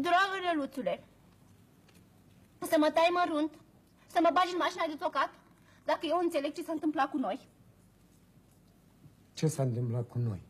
Dragă Neluțule, să mă tai mărunt, să mă bagi în mașina de tocat, dacă eu înțeleg ce s-a întâmplat cu noi. Ce s-a întâmplat cu noi?